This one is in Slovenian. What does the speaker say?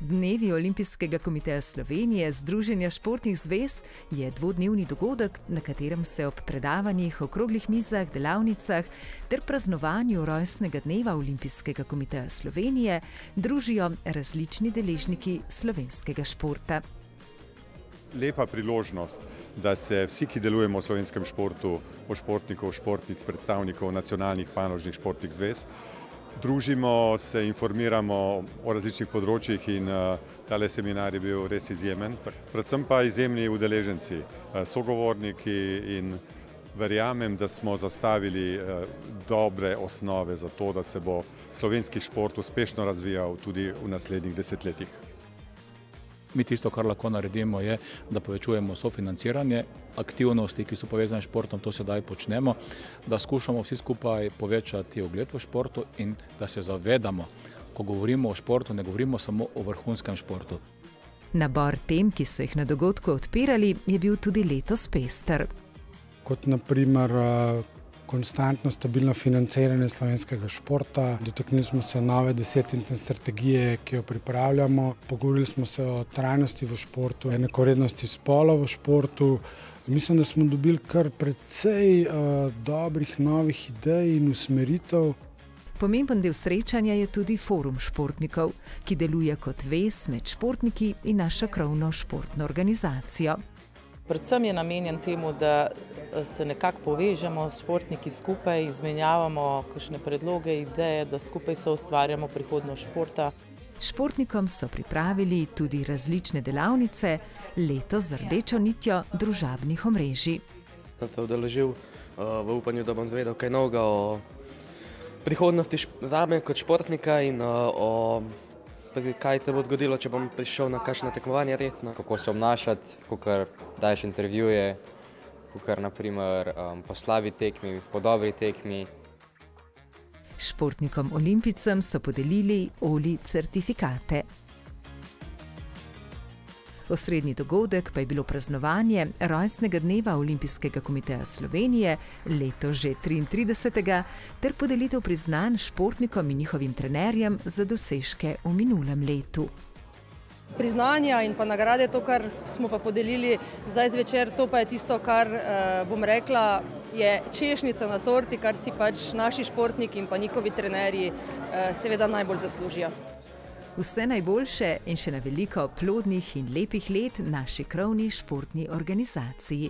Dnevi Olimpijskega komiteja Slovenije, Združenja športnih zvez, je dvodnevni dogodek, na katerem se ob predavanjih, okroglih mizah, delavnicah ter praznovanju rojstnega dneva Olimpijskega komiteja Slovenije družijo različni deležniki slovenskega športa. Lepa priložnost, da se vsi, ki delujemo v slovenskem športu, od športnikov, športnic, predstavnikov nacionalnih panožnih športnih zvez, družimo, se informiramo o različnih področjih in tale seminar je bil res izjemen. Predvsem pa izjemni udeleženci, sogovorniki in verjamem, da smo zastavili dobre osnove za to, da se bo slovenski šport uspešno razvijal tudi v naslednjih desetletjih. Mi tisto, kar lahko naredimo, je, da povečujemo sofinanciranje aktivnosti, ki so povezane s športom, to sedaj počnemo, da skušamo vsi skupaj povečati ugled v športu in da se zavedamo, ko govorimo o športu, ne govorimo samo o vrhunskem športu. Nabor tem, ki so jih na dogodku odpirali, je bil tudi letos pester. Kot na primer konstantno stabilno financiranje slovenskega športa, dotaknili smo se nove desetletne strategije, ki jo pripravljamo, pogovorili smo se o trajnosti v športu, enakovrednosti spolov v športu. Mislim, da smo dobili kar precej dobrih novih idej in usmeritev. Pomemben del srečanja je tudi forum športnikov, ki deluje kot vez med športniki in našo krovno športno organizacijo. Predvsem je namenjen temu, da se nekako povežemo s športniki skupaj, izmenjavamo kakšne predloge, ideje, da skupaj soustvarjamo prihodnost športa. Športnikom so pripravili tudi različne delavnice, letos z rdečo nitjo družabnih omrežij. Sem se udeležil v upanju, da bom izvedel kaj novega o prihodnosti zame kot športnika in o kaj se bo zgodilo, če bom prišel na kakšno tekmovanje resno. Kako se obnašati, kakor daješ intervjuje, kakor na primer po slabi tekmi, po dobri tekmi. Športnikom olimpijcem so podelili Oli certifikate. Osrednji dogodek pa je bilo praznovanje rojstnega dneva Olimpijskega komiteja Slovenije, letos že triintridesetega, ter podelitev priznanj športnikom in njihovim trenerjem za dosežke v minulem letu. Priznanja in pa nagrade, to, kar smo pa podelili zdaj zvečer, to pa je tisto, kar bom rekla, je češnjica na torti, kar si pač naši športniki in pa njihovi trenerji seveda najbolj zaslužijo. Vse najboljše in še na veliko plodnih in lepih let naši krovni športni organizaciji.